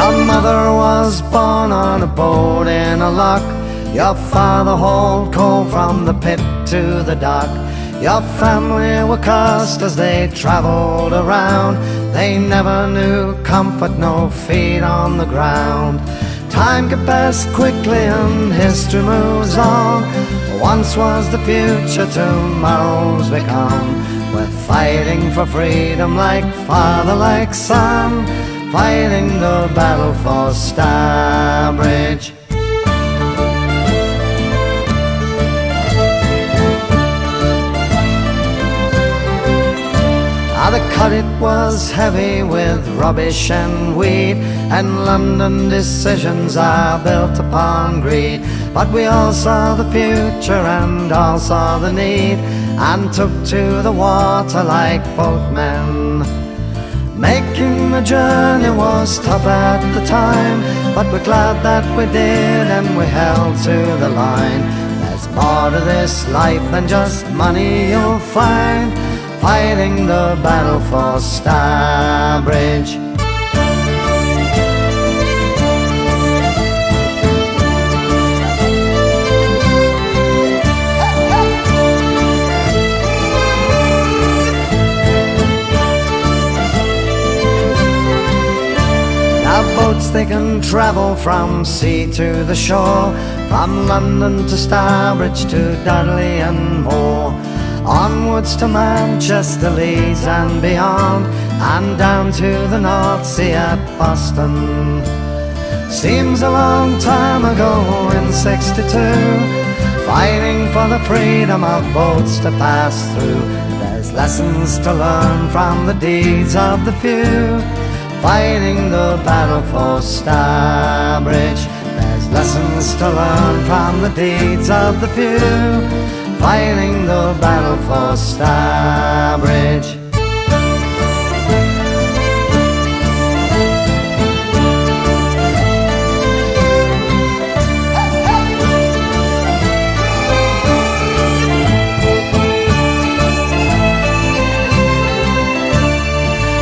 Your mother was born on a boat in a lock. Your father hauled coal from the pit to the dock. Your family were cursed as they traveled around. They never knew comfort, no feet on the ground. Time can pass quickly and history moves on. Once was the future, tomorrow's become. We're fighting for freedom like father, like son. Fighting the battle for Stourbridge. Ah, the cut it was heavy with rubbish and weed, and London decisions are built upon greed. But we all saw the future and all saw the need, and took to the water like boatmen. Making the journey was tough at the time, but we're glad that we did and we held to the line. There's more to this life than just money you'll find, fighting the battle for Stourbridge. Now boats they can travel from sea to the shore, from London to Stourbridge to Dudley and more. Onwards to Manchester, Leeds and beyond, and down to the North Sea at Boston. Seems a long time ago in 62, fighting for the freedom of boats to pass through. There's lessons to learn from the deeds of the few fighting the battle for Stourbridge. There's lessons to learn from the deeds of the few, fighting the battle for Stourbridge.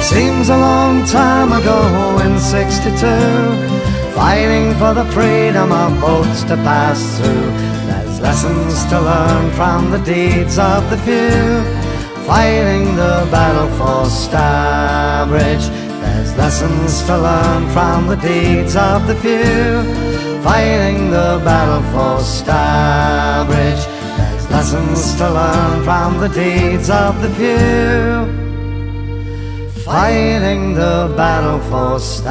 Seems a long time ago in 62 Fighting for the freedom of boats to pass through. There's lessons to learn from the deeds of the few Fighting the battle for Stourbridge There's lessons to learn from the deeds of the few Fighting the battle for Stourbridge There's lessons to learn from the deeds of the few fighting the battle for stability.